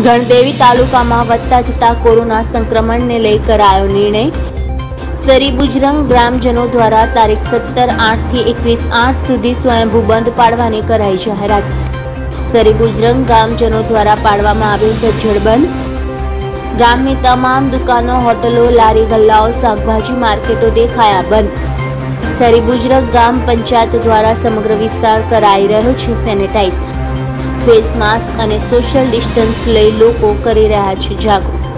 ગણદેવી તાલુકામાં વધતા જતા કોરોના સંક્રમણને લઈ કરાયો નિર્ણય. સરી બુજરંગ ગ્રામજનો દ્વારા તારીખ સત્તર આઠથી એકવીસ આઠ સુધી સ્વયંભૂ બંધ પાડવાની કરાઈ જાહેરાત. સરી બુજરંગ ગામજનો દ્વારા પાડવામાં આવ્યો સજ્જડ બંધ. ગામની તમામ દુકાનો, હોટલો, લારી, ગલ્લાઓ, શાકભાજી, માર્કેટો દેખાયા બંધ. સરી બુજરંગ ગામ પંચાયત દ્વારા સમગ્ર વિસ્તાર કરાઈ રહ્યો છે સેનેટાઈઝ. ફેસ માસ્ક અને સોશિયલ ડિસ્ટન્સ લઈ લોકો કરી રહ્યા છે જાગૃત.